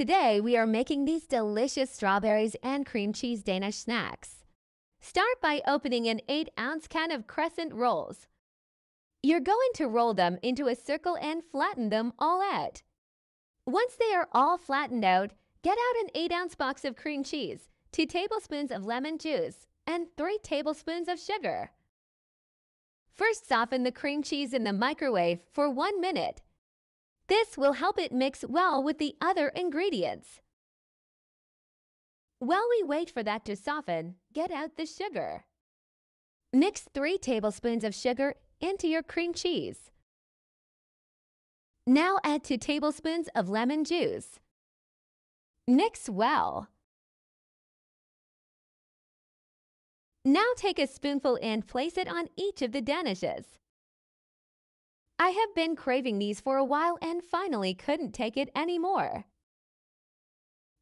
Today, we are making these delicious strawberries and cream cheese Danish snacks. Start by opening an 8-ounce can of crescent rolls. You're going to roll them into a circle and flatten them all out. Once they are all flattened out, get out an 8-ounce box of cream cheese, 2 tablespoons of lemon juice, and 3 tablespoons of sugar. First soften the cream cheese in the microwave for 1 minute this will help it mix well with the other ingredients. While we wait for that to soften, get out the sugar. Mix 3 tablespoons of sugar into your cream cheese. Now add 2 tablespoons of lemon juice. Mix well. Now take a spoonful and place it on each of the danishes. I have been craving these for a while and finally couldn't take it anymore.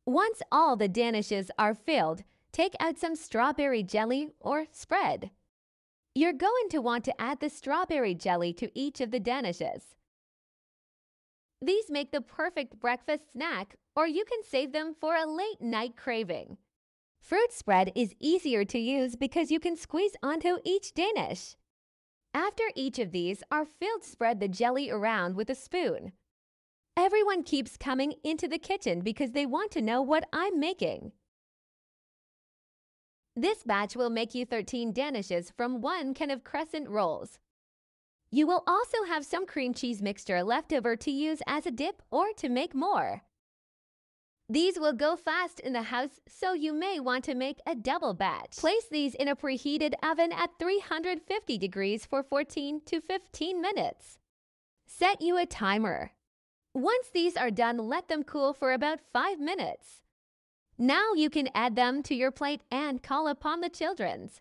Once all the danishes are filled, take out some strawberry jelly or spread. You're going to want to add the strawberry jelly to each of the danishes. These make the perfect breakfast snack, or you can save them for a late night craving. Fruit spread is easier to use because you can squeeze onto each Danish. After each of these are filled spread the jelly around with a spoon. Everyone keeps coming into the kitchen because they want to know what I'm making. This batch will make you 13 danishes from one can of crescent rolls. You will also have some cream cheese mixture left over to use as a dip or to make more. These will go fast in the house, so you may want to make a double batch. Place these in a preheated oven at 350 degrees for 14 to 15 minutes. Set you a timer. Once these are done, let them cool for about 5 minutes. Now you can add them to your plate and call upon the children's.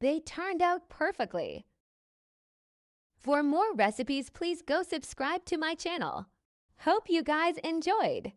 They turned out perfectly. For more recipes, please go subscribe to my channel. Hope you guys enjoyed!